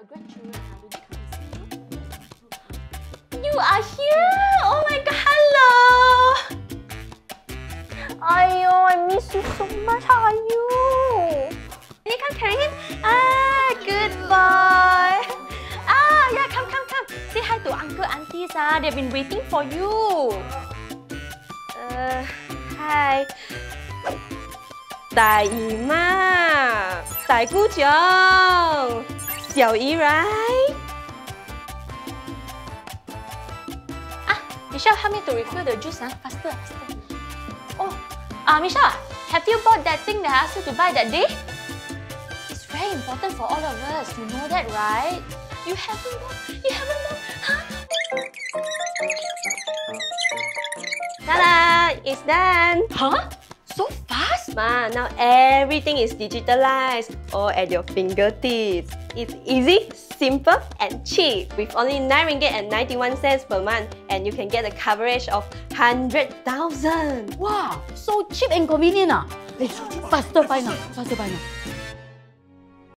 your grandchildren ah, do they come and see you? You are here! Oh my god, hello! Ayo, I miss you so much. How are you? Can you come carry him? Ah, good boy. Ah, yeah, come, come, come. Say hi to uncle, aunties. Ah, they've been waiting for you. Uh, hi. 大姨妈，大姑丈， 小姨 right？Ah, Michelle, help me to refill the juice. Ah, faster, faster. Oh, ah, Michelle, have you bought that thing that I asked you to buy that day? It's very important for all of us. You know that, right? You haven't bought. You haven't bought. Huh? Ta-da! It's done. Huh? Ma, now everything is digitalized, all at your fingertips. It's easy, simple, and cheap with only 9 ringgit and 91 cents per month, and you can get a coverage of 100,000. Wow, so cheap and convenient ah. Faster buy now, faster buy now.